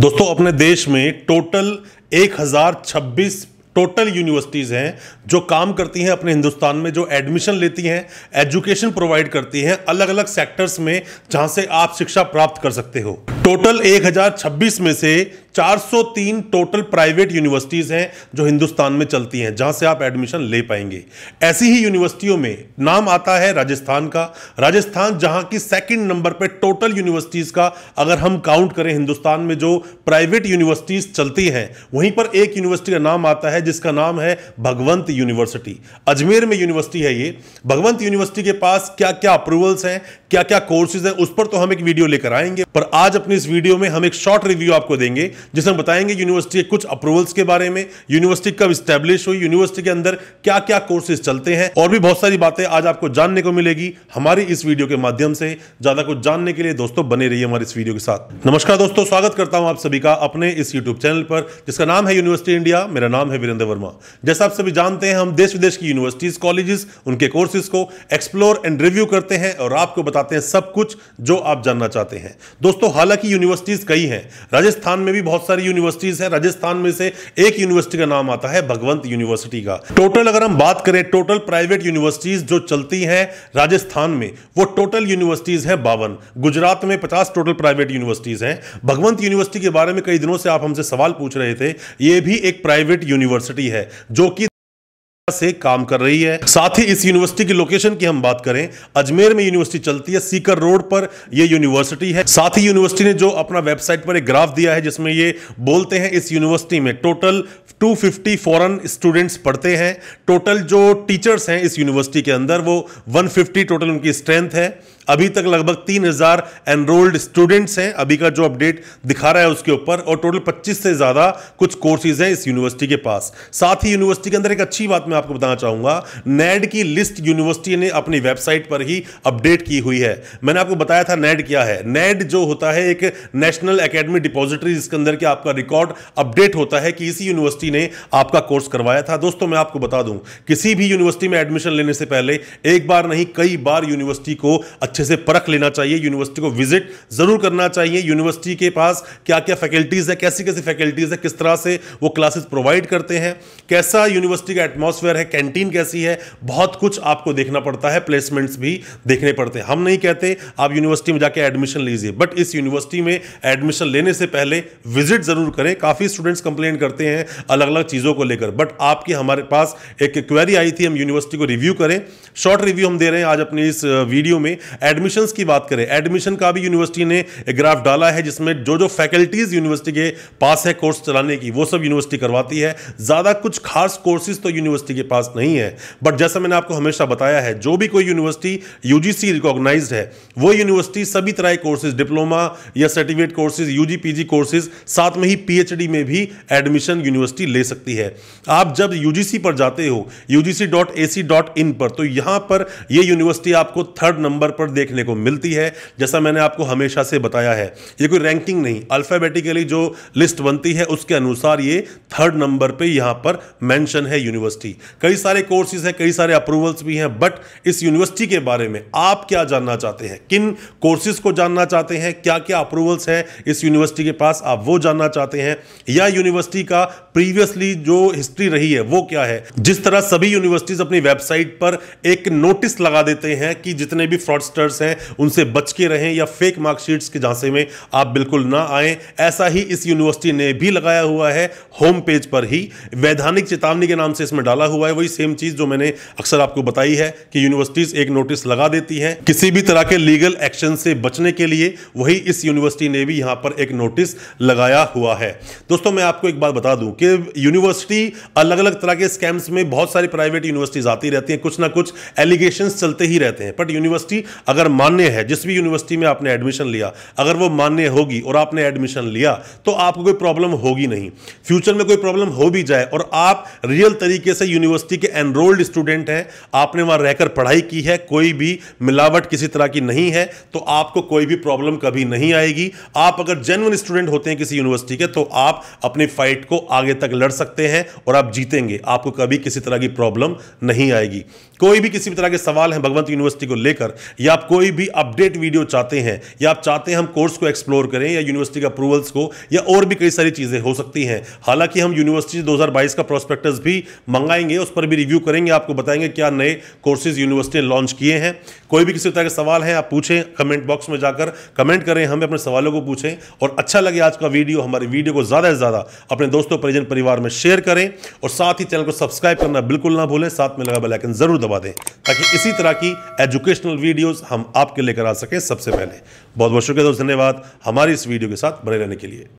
दोस्तों अपने देश में टोटल 1026 टोटल यूनिवर्सिटीज़ हैं, जो काम करती हैं अपने हिंदुस्तान में, जो एडमिशन लेती हैं, एजुकेशन प्रोवाइड करती हैं अलग अलग सेक्टर्स में, जहाँ से आप शिक्षा प्राप्त कर सकते हो। टोटल 1026 में से 403 टोटल प्राइवेट यूनिवर्सिटीज़ हैं, जो हिंदुस्तान में चलती हैं, जहाँ से आप एडमिशन ले पाएँगे। ऐसी ही यूनिवर्सिटियों में नाम आता है राजस्थान का। राजस्थान, जहाँ की सेकंड नंबर पे टोटल यूनिवर्सिटीज़ का अगर हम काउंट करें हिंदुस्तान में जो प्राइवेट यूनिवर्सिटीज़ चलती हैं, वहीं पर एक यूनिवर्सिटी का नाम आता है जिसका नाम है भगवंत यूनिवर्सिटी। अजमेर में यूनिवर्सिटी है ये। भगवंत यूनिवर्सिटी के पास क्या क्या अप्रूवल्स हैं क्या क्या कोर्सेज हैं, उस पर तो हम एक वीडियो लेकर आएँगे। पर आज अपनी इस वीडियो में हम एक शॉर्ट रिव्यू आपको देंगे, जिसमें बताएँगे यूनिवर्सिटी के कुछ अप्रूवल्स के बारे में यूनिवर्सिटी कब स्टैब्लिश हुई यूनिवर्सिटी के अंदर क्या क्या कोर्सेज चलते हैं, और भी बहुत सारी बातें आज आपको जानने को मिलेगी हमारी इस वीडियो के माध्यम से। ज़्यादा कुछ जानने के लिए दोस्तों बने रहिए हमारे इस वीडियो के साथ। नमस्कार दोस्तों, स्वागत करता हूँ आप सभी का अपने इस यूट्यूब चैनल पर, जिसका नाम है यूनिवर्सिटी इंडिया मेरा नाम है वीरेंद्र वर्मा जैसा आप सभी जानते हैं, हम देश विदेश की यूनिवर्सिटीज कॉलेजेस उनके कोर्सेज को एक्सप्लोर एंड रिव्यू करते हैं और आपको बताते हैं सब कुछ जो आप जानना चाहते हैं। दोस्तों, हालाँकि यूनिवर्सिटीज कई हैं। राजस्थान में भी बहुत सारी यूनिवर्सिटीज हैं। राजस्थान में से एक यूनिवर्सिटी का नाम आता है भगवंत यूनिवर्सिटी का। टोटल अगर हम बात करें टोटल प्राइवेट यूनिवर्सिटीज जो चलती हैं राजस्थान में, वो टोटल यूनिवर्सिटीज हैं बावन। गुजरात में पचास टोटल प्राइवेट यूनिवर्सिटीज हैं। भगवंत यूनिवर्सिटी के बारे में कई दिनों से आप हमसे सवाल पूछ रहे थे। ये भी एक प्राइवेट यूनिवर्सिटी है, जो कि से काम कर रही है। साथ ही इस यूनिवर्सिटी की लोकेशन की हम बात करें, अजमेर में यूनिवर्सिटी चलती है, सीकर रोड पर यह यूनिवर्सिटी है। साथ ही यूनिवर्सिटी ने जो अपना वेबसाइट पर एक ग्राफ दिया है, जिसमें ये बोलते हैं, इस यूनिवर्सिटी में टोटल 250 फॉरेन स्टूडेंट्स पढ़ते हैं। टोटल जो टीचर्स हैं इस यूनिवर्सिटी के अंदर, वो 150 टोटल उनकी स्ट्रेंथ है। अभी तक लगभग तीन हज़ार एनरोल्ड स्टूडेंट्स हैं। अभी का जो अपडेट दिखा रहा है उसके ऊपर, और टोटल 25 से ज़्यादा कुछ कोर्सेज हैं इस यूनिवर्सिटी के पास। साथ ही यूनिवर्सिटी के अंदर एक अच्छी बात मैं आपको बताना चाहूँगा नेड की लिस्ट यूनिवर्सिटी ने अपनी वेबसाइट पर ही अपडेट की हुई है। मैंने आपको बताया था नेड क्या है। नेड जो होता है एक नेशनल अकेडमी डिपॉजिटरी जिसके अंदर आपका रिकॉर्ड अपडेट होता है कि इसी यूनिवर्सिटी ने आपका कोर्स करवाया था। दोस्तों, मैं आपको बता दूँ, किसी भी यूनिवर्सिटी में एडमिशन लेने से पहले एक बार नहीं, कई बार यूनिवर्सिटी को से परख लेना चाहिए यूनिवर्सिटी को विज़िट ज़रूर करना चाहिए। यूनिवर्सिटी के पास क्या क्या फैकल्टीज है कैसी कैसी फैकल्टीज है, किस तरह से वो क्लासेस प्रोवाइड करते हैं, कैसा यूनिवर्सिटी का एटमॉस्फेयर है कैंटीन कैसी है, बहुत कुछ आपको देखना पड़ता है प्लेसमेंट्स भी देखने पड़ते हैं। हम नहीं कहते आप यूनिवर्सिटी में जाके एडमिशन लीजिए बट इस यूनिवर्सिटी में एडमिशन लेने से पहले विज़िट ज़रूर करें। काफ़ी स्टूडेंट्स कंप्लेन करते हैं अलग अलग चीज़ों को लेकर बट आपकी, हमारे पास एक क्वेरी आई थी, हम यूनिवर्सिटी को रिव्यू करें। शॉर्ट रिव्यू हम दे रहे हैं आज अपनी इस वीडियो में। एडमिशन की बात करें एडमिशन का भी यूनिवर्सिटी ने ग्राफ डाला है जिसमें जो जो फैकल्टीज यूनिवर्सिटी के पास है कोर्स चलाने की, वो सब यूनिवर्सिटी करवाती है। ज़्यादा कुछ खास कोर्सेज तो यूनिवर्सिटी के पास नहीं है। बट जैसा मैंने आपको हमेशा बताया है, जो भी कोई यूनिवर्सिटी यूजीसी रिकॉग्नाइज्ड है, वो यूनिवर्सिटी सभी तरह के कोर्सेज डिप्लोमा या certificate courses UG PG courses साथ में ही पीएचडी में भी एडमिशन यूनिवर्सिटी ले सकती है। आप जब यूजीसी पर जाते हो यूजीसी.ac.in पर तो यहाँ पर यह यूनिवर्सिटी आपको थर्ड नंबर पर देखने को मिलती है, जैसा मैंने आपको हमेशा से बताया है। ये कोई रैंकिंग नहीं अल्फाबेटिकली जो लिस्ट बनती है, उसके अनुसार ये थर्ड नंबर पे यहाँ पर मेंशन है यूनिवर्सिटी कई सारे कोर्सेज हैं, कई सारे अप्रूवल्स भी हैं बट इस यूनिवर्सिटी के बारे में आप क्या जानना चाहते हैं? किन कोर्सेज को जानना चाहते हैं? क्या क्या अप्रूवल्स हैं इस यूनिवर्सिटी के पास? आप वो जानना चाहते हैं? या यूनिवर्सिटी का प्रीवियसली जो हिस्ट्री रही है, वो क्या है? जिस तरह सभी यूनिवर्सिटीज अपनी वेबसाइट पर एक नोटिस लगा देते हैं कि जितने भी फ्रॉडस्टर्स हैं, उनसे बच के रहें या फेक मार्कशीट्स के झांसे में आप बिल्कुल ना आए, ऐसा ही इस यूनिवर्सिटी ने भी लगाया हुआ है होम पेज पर ही। वैधानिक चेतावनी के नाम से इसमें डाला हुआ है, वही सेम चीज़ जो मैंने अक्सर आपको बताई है कि यूनिवर्सिटीज एक नोटिस लगा देती है। किसी भी तरह के लीगल एक्शन से बचने के लिए वही इस यूनिवर्सिटी ने भी यहाँ पर एक नोटिस लगाया हुआ है। दोस्तों, मैं आपको एक बात बता दूँ कि यूनिवर्सिटी अलग अलग तरह के स्कैम्स में बहुत सारी प्राइवेट यूनिवर्सिटीज आती रहती हैं, कुछ ना कुछ एलिगेशन चलते ही रहते हैं बट यूनिवर्सिटी अगर मान्य है, जिस भी यूनिवर्सिटी में आपने एडमिशन लिया, अगर वो मान्य होगी और आपने एडमिशन लिया तो आपको कोई प्रॉब्लम होगी नहीं। फ्यूचर में कोई प्रॉब्लम हो भी जाए और आप रियल तरीके से यूनिवर्सिटी के एनरोल्ड स्टूडेंट हैं, आपने वहाँ रहकर पढ़ाई की है, कोई भी मिलावट किसी तरह की नहीं है तो आपको कोई भी प्रॉब्लम कभी नहीं आएगी। आप अगर जेनुअन स्टूडेंट होते हैं किसी यूनिवर्सिटी के तो आप अपनी फाइट को आगे तक लड़ सकते हैं और आप जीतेंगे। आपको कभी किसी तरह की प्रॉब्लम नहीं आएगी। कोई भी किसी भी तरह के सवाल हैं, भगवंत यूनिवर्सिटी को लेकर, या आप कोई भी अपडेट वीडियो चाहते हैं, या आप चाहते हैं हम कोर्स को एक्सप्लोर करें, या यूनिवर्सिटी के अप्रूवल्स को, या और भी कई सारी चीज़ें हो सकती हैं। हालाँकि हम यूनिवर्सिटी 2022 का प्रोस्पेक्टस भी मंगाएँगे, उस पर भी रिव्यू करेंगे, आपको बताएँगे क्या नए कोर्सेज यूनिवर्सिटी ने लॉन्च किए हैं। कोई भी किसी तरह के सवाल है, आप पूछें कमेंट बॉक्स में जाकर कमेंट करें, हमें अपने सवालों को पूछें, और अच्छा लगे आज का वीडियो, हमारी वीडियो को ज़्यादा से ज़्यादा अपने दोस्तों, परिजन, परिवार में शेयर करें, और साथ ही चैनल को सब्सक्राइब करना बिल्कुल ना भूलें, साथ में लगा बेल आइकन ज़रूर दबा दें। ताकि इसी तरह की एजुकेशनल वीडियोस हम आपके लेकर आ सकें सबसे पहले। बहुत बहुत शुक्रिया दोस्त, धन्यवाद। हमारी इस वीडियो के साथ बने रहने के लिए।